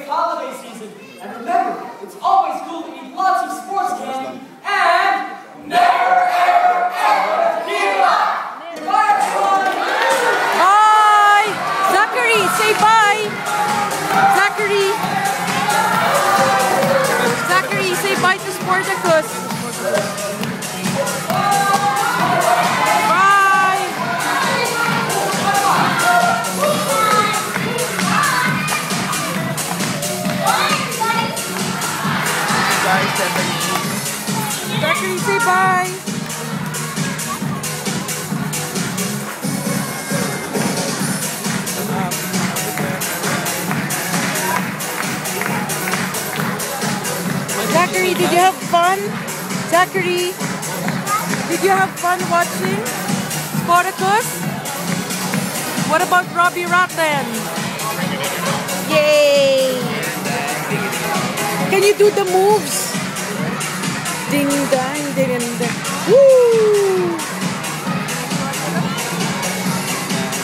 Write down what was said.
safe holiday season. And remember, it's always cool to eat lots of sports candy and never, ever, ever give up. Bye, everyone. Bye. Zachary, say bye. Zachary. Zachary, say bye to Sportacus. Bye, say bye. Zachary, did you have fun? Zachary, did you have fun watching Sportacus? What about Robbie Rotten? Yay! Do the moves? Ding dang, ding dang.